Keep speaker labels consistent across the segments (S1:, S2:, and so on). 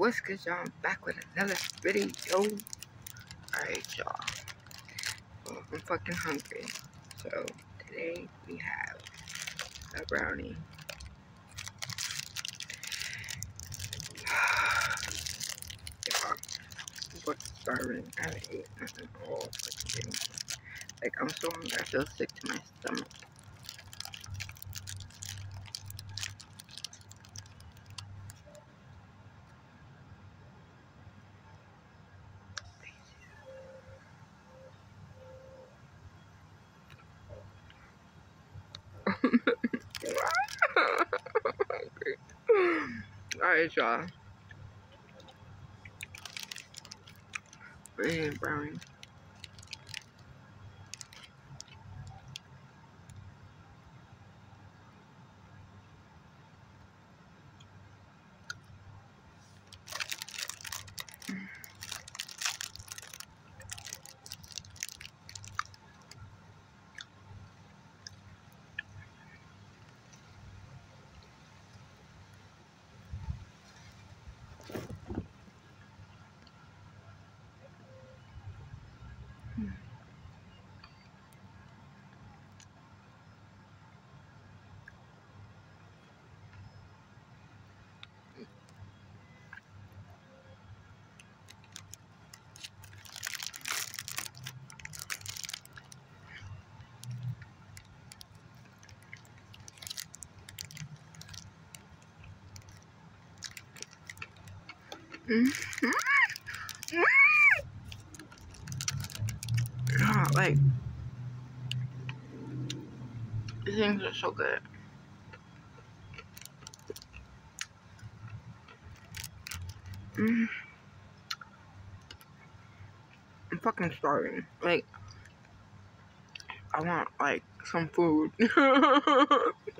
S1: what's good, y'all? I'm back with another video. Alright, y'all. Well, I'm fucking hungry. So, today we have a brownie. y'all, I'm starving. I haven't eaten nothing all fucking day. Like, I'm so hungry. I feel sick to my stomach. Alright, y'all. Eating brownie. Mm-hmm. Like, these things are so good. Mm. I'm fucking starving. Like, I want, like, some food.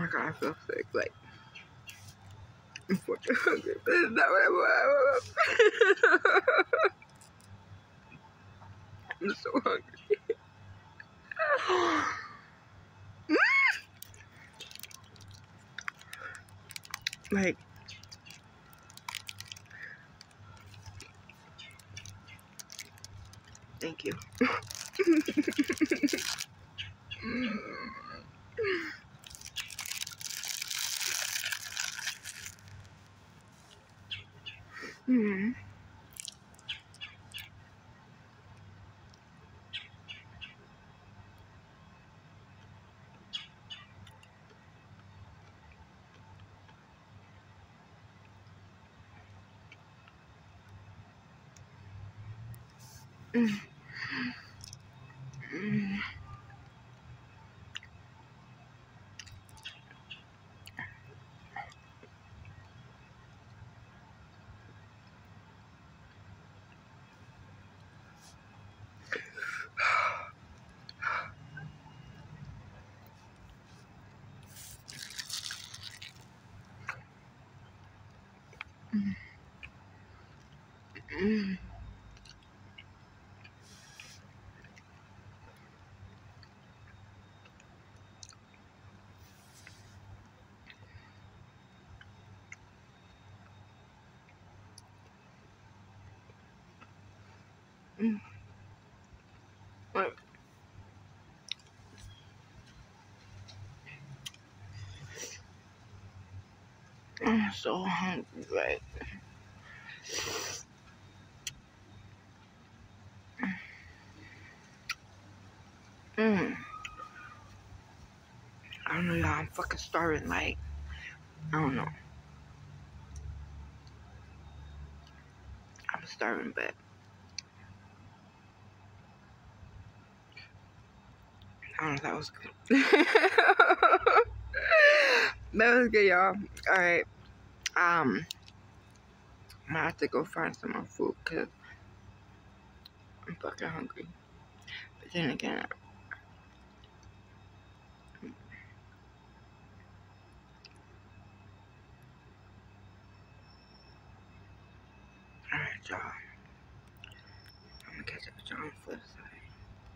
S1: my god, I feel sick. Like, I'm fucking hungry. This is not what I want. I'm so hungry. like, thank you. Mm. Mm. Mm. Mm. Mm. Mm. Like, I'm so hungry, right? Mm. I don't know, y'all. I'm fucking starving. Like, I don't know. I'm starving, but I don't know. That was good. that was good, y'all. All right um, I have to go find some more food because I'm fucking hungry. But then again, Alright, y'all. I'm gonna catch up with y'all on the flip side.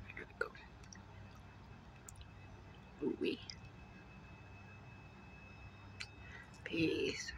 S1: I gotta go. Ooh-wee. Peace.